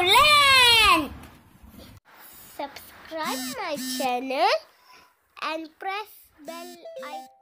Land. Subscribe my channel and press bell icon.